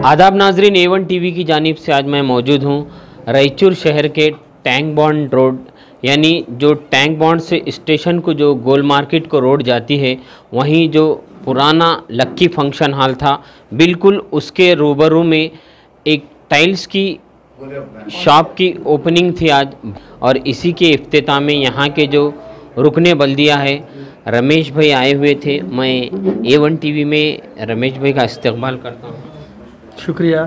आदाब नाजरीन Avon TV की जानब से आज मैं मौजूद हूँ रायचूर शहर के टैंक बॉन्ड रोड, यानी जो टैंक बॉन्ड से स्टेशन को जो गोल मार्केट को रोड जाती है, वहीं जो पुराना लक्की फ़ंक्शन हॉल था, बिल्कुल उसके रूबरू में एक टाइल्स की शॉप की ओपनिंग थी आज, और इसी के अफ्ताह में यहाँ के जो रुकने बल्दिया है, रमेश भाई आए हुए थे। मैं ए वन टी में रमेश भाई का इस्तेमाल करता हूँ। शुक्रिया।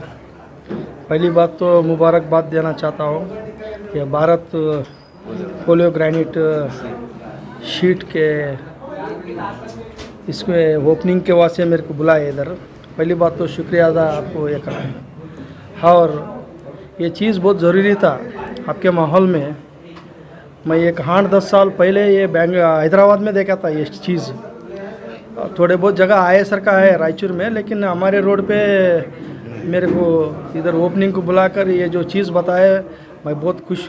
पहली बात तो मुबारकबाद देना चाहता हूँ कि भारत पोलियो ग्रेनाइट शीट के इसमें ओपनिंग के वास्ते मेरे को बुलाए इधर। पहली बात तो शुक्रिया अदा आपको ये करना है, और ये चीज़ बहुत ज़रूरी था आपके माहौल में। मैं एक आठ दस साल पहले ये बैंग हैदराबाद में देखा था ये चीज़। थोड़े बहुत जगह आए सर का है रायचूर में, लेकिन हमारे रोड पे मेरे को इधर ओपनिंग को बुलाकर ये जो चीज़ बताए मैं बहुत खुश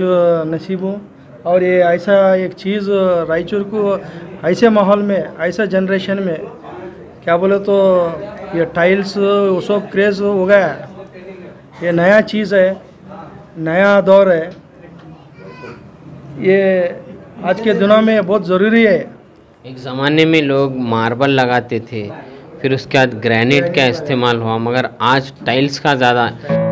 नसीब हूँ। और ये ऐसा एक चीज़ रायचूर को ऐसे माहौल में, ऐसा जनरेशन में, क्या बोले तो ये टाइल्स वो सब क्रेज़ हो गया। ये नया चीज़ है, नया दौर है। ये आज के दिनों में बहुत ज़रूरी है। एक ज़माने में लोग मार्बल लगाते थे। फिर उसके बाद ग्रेनाइट का इस्तेमाल हुआ मगर आज टाइल्स का ज़्यादा